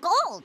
Gold!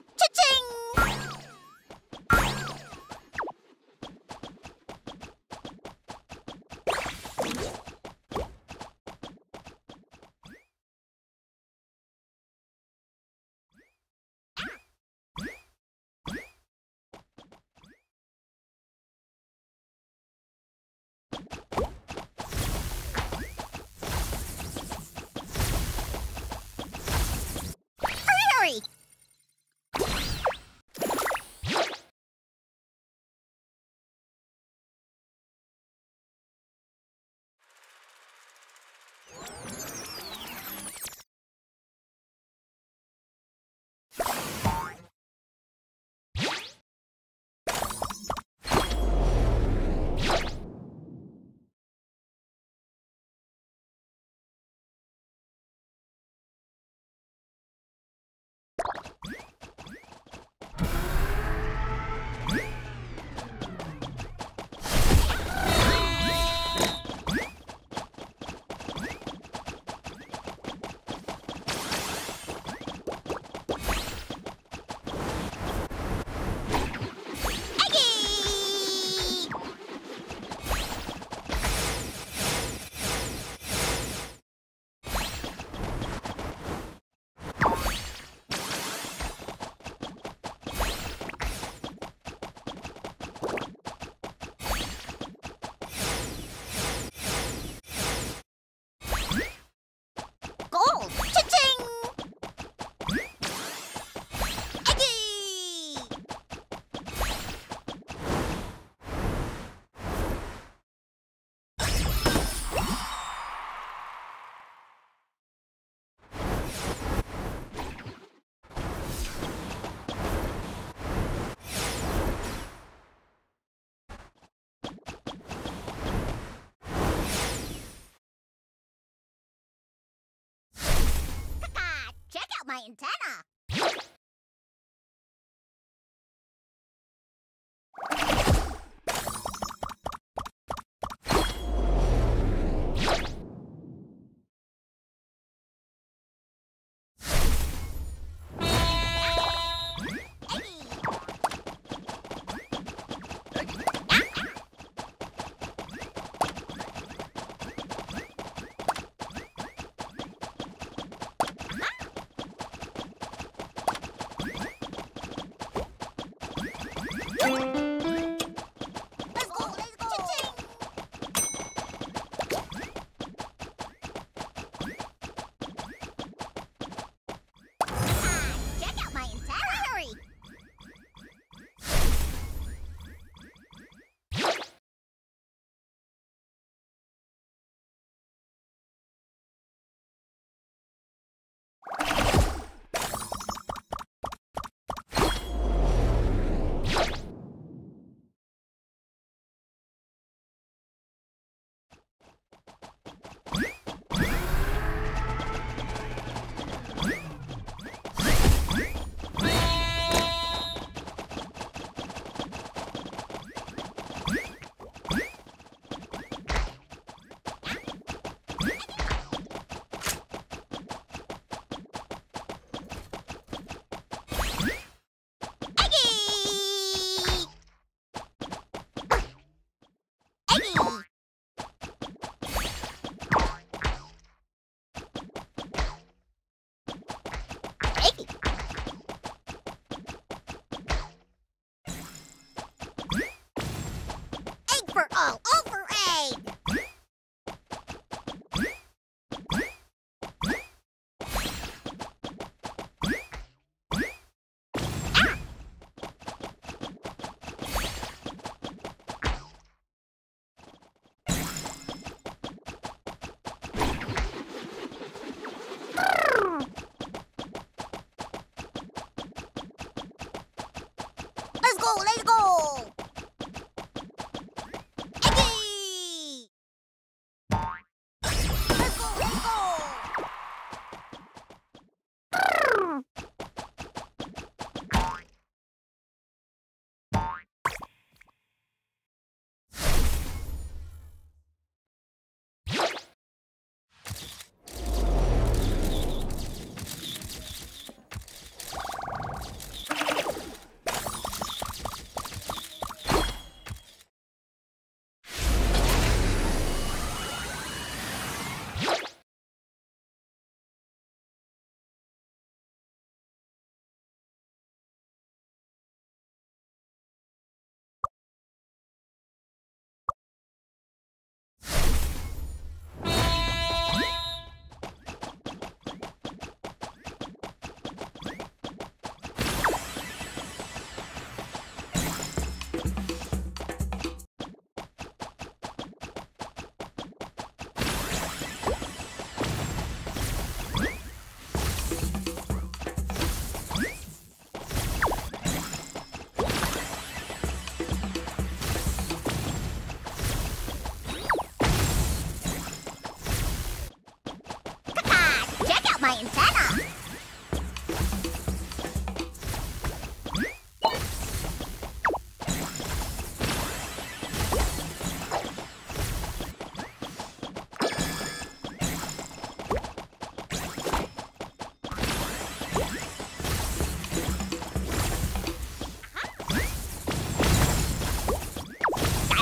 My antenna!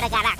gotta